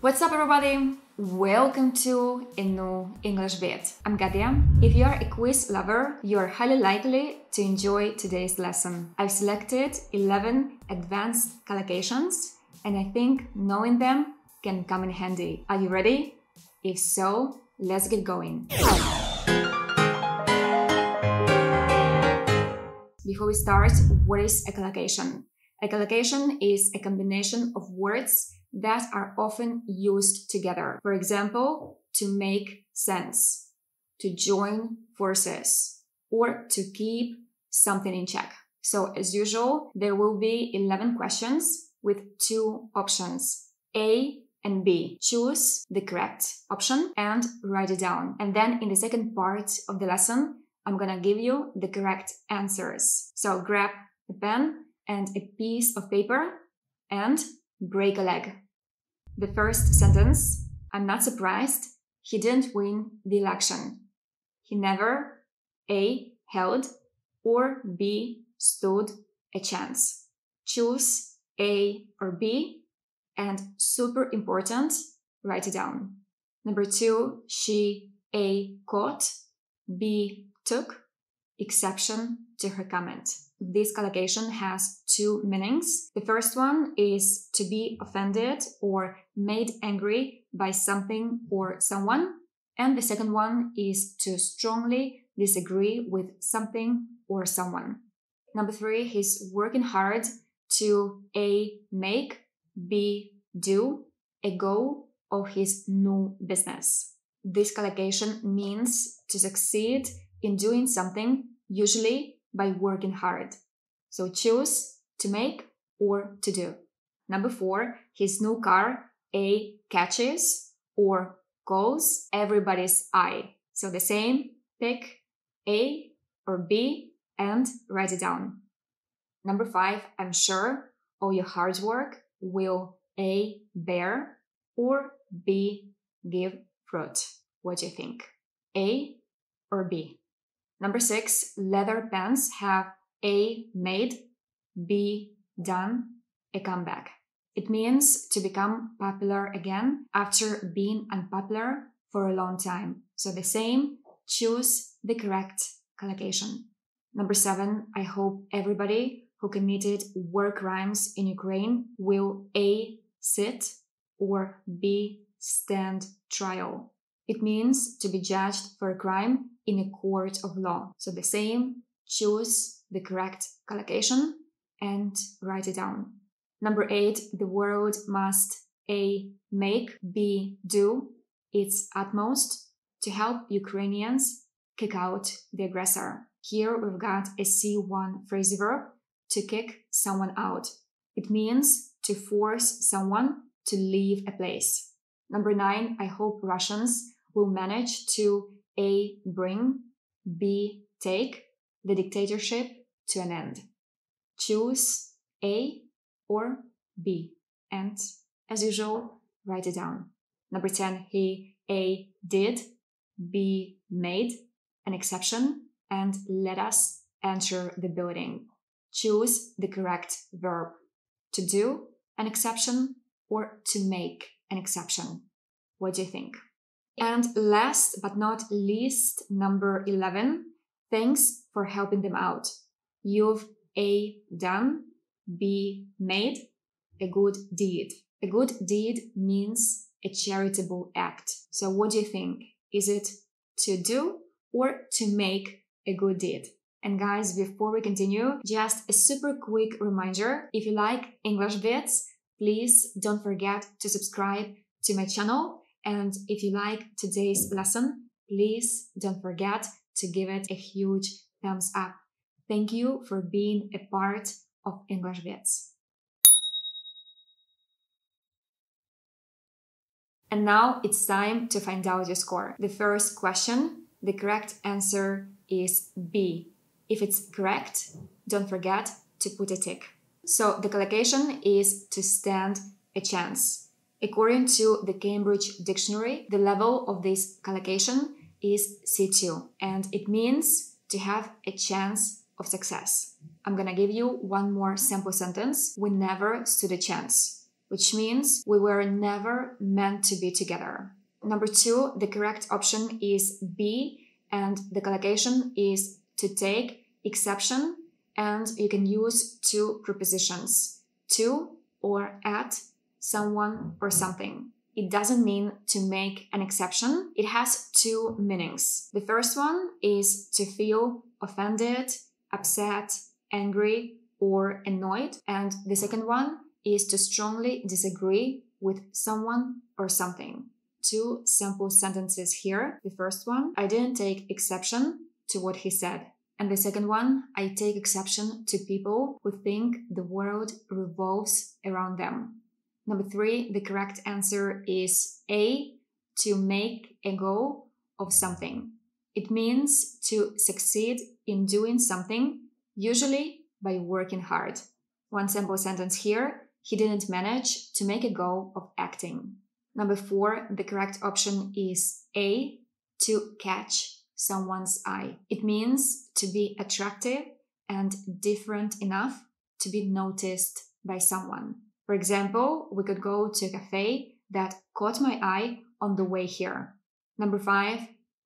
What's up, everybody? Welcome to a new English bit. I'm Katia. If you are a quiz lover, you are highly likely to enjoy today's lesson. I've selected 11 advanced collocations, and I think knowing them can come in handy. Are you ready? If so, let's get going. Before we start, what is a collocation? A collocation is a combination of words that are often used together. For example, to make sense, to join forces, or to keep something in check. So as usual, there will be 11 questions with two options, A and B. Choose the correct option and write it down. And then in the second part of the lesson, I'm gonna give you the correct answers. So grab a pen and a piece of paper and break a leg. The first sentence I'm not surprised he didn't win the election. He never A. held or B. stood a chance. Choose A or B and super important, write it down. Number two, she A. caught, B. took exception to her comment this collocation has two meanings. The first one is to be offended or made angry by something or someone. And the second one is to strongly disagree with something or someone. Number three, he's working hard to A, make, B, do a go of his new business. This collocation means to succeed in doing something, usually by working hard. So choose to make or to do. Number four, his new car A catches or calls everybody's eye. So the same, pick A or B and write it down. Number five, I'm sure all your hard work will A bear or B give fruit. What do you think? A or B? Number six, leather pants have A, made, B, done, a comeback. It means to become popular again after being unpopular for a long time. So the same, choose the correct collocation. Number seven, I hope everybody who committed war crimes in Ukraine will A, sit or B, stand trial. It means to be judged for a crime in a court of law. So the same, choose the correct collocation and write it down. Number eight, the world must A. make, B. do its utmost to help Ukrainians kick out the aggressor. Here we've got a C1 phrasal verb to kick someone out. It means to force someone to leave a place. Number nine, I hope Russians will manage to A. bring, B. take the dictatorship to an end. Choose A or B and, as usual, write it down. Number 10, he A did, B made an exception, and let us enter the building. Choose the correct verb to do an exception or to make an exception. What do you think? And last but not least, number 11, thanks for helping them out. You've A. done, B. made a good deed. A good deed means a charitable act. So what do you think? Is it to do or to make a good deed? And guys, before we continue, just a super quick reminder. If you like English bits, please don't forget to subscribe to my channel and if you like today's lesson, please don't forget to give it a huge thumbs up. Thank you for being a part of English Bits. And now it's time to find out your score. The first question, the correct answer is B. If it's correct, don't forget to put a tick. So the collocation is to stand a chance. According to the Cambridge Dictionary, the level of this collocation is C2 and it means to have a chance of success. I'm gonna give you one more sample sentence. We never stood a chance. which means we were never meant to be together. Number two, the correct option is B, and the collocation is to take exception, and you can use two prepositions to or at someone or something. It doesn't mean to make an exception. It has two meanings. The first one is to feel offended, upset, angry, or annoyed. And the second one is to strongly disagree with someone or something. Two simple sentences here. The first one, I didn't take exception to what he said. And the second one, I take exception to people who think the world revolves around them. Number three, the correct answer is A, to make a go of something. It means to succeed in doing something, usually by working hard. One simple sentence here he didn't manage to make a go of acting. Number four, the correct option is A, to catch someone's eye. It means to be attractive and different enough to be noticed by someone. For example, we could go to a cafe that caught my eye on the way here. Number five,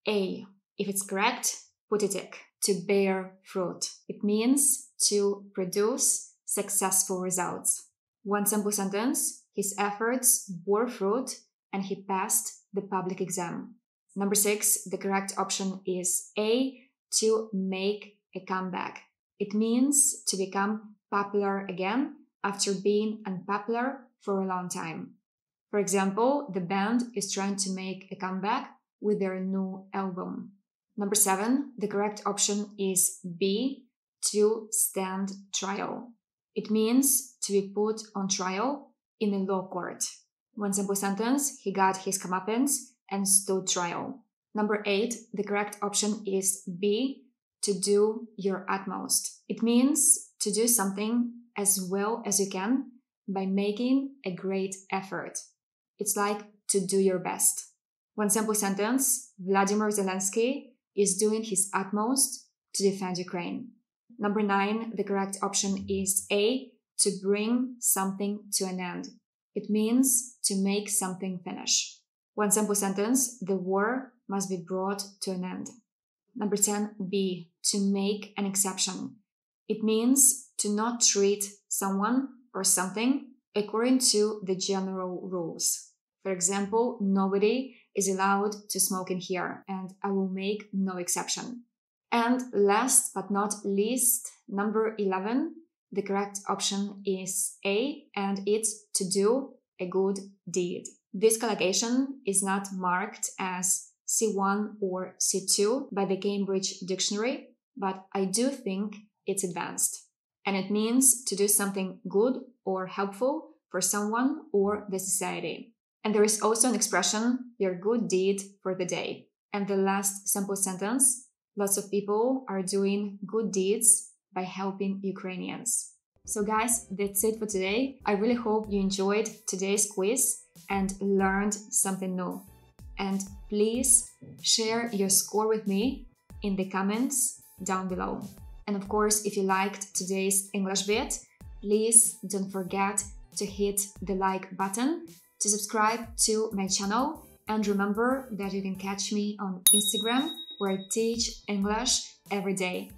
A. If it's correct, put a tick. To bear fruit. It means to produce successful results. One simple sentence his efforts bore fruit and he passed the public exam. Number six, the correct option is A, to make a comeback. It means to become popular again after being unpopular for a long time. For example, the band is trying to make a comeback with their new album. Number seven, the correct option is B, to stand trial. It means to be put on trial in a law court. One simple sentence, he got his comeuppance and stood trial. Number eight, the correct option is B, to do your utmost. It means to do something as well as you can by making a great effort. It's like to do your best. One simple sentence, Vladimir Zelensky is doing his utmost to defend Ukraine. Number nine, the correct option is A, to bring something to an end. It means to make something finish. One simple sentence, the war must be brought to an end. Number 10, B, to make an exception. It means to not treat someone or something according to the general rules. For example, nobody is allowed to smoke in here, and I will make no exception. And last but not least, number 11, the correct option is A, and it's to do a good deed. This collocation is not marked as C1 or C2 by the Cambridge Dictionary, but I do think it's advanced. And it means to do something good or helpful for someone or the society. And there is also an expression, your good deed for the day. And the last simple sentence, lots of people are doing good deeds by helping Ukrainians. So guys, that's it for today. I really hope you enjoyed today's quiz and learned something new. And please share your score with me in the comments down below. And of course, if you liked today's English bit, please don't forget to hit the like button to subscribe to my channel and remember that you can catch me on Instagram where I teach English every day.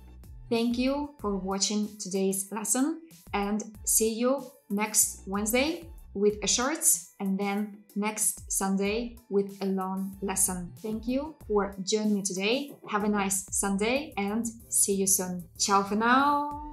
Thank you for watching today's lesson and see you next Wednesday with a shorts and then next Sunday with a long lesson. Thank you for joining me today. Have a nice Sunday and see you soon. Ciao for now.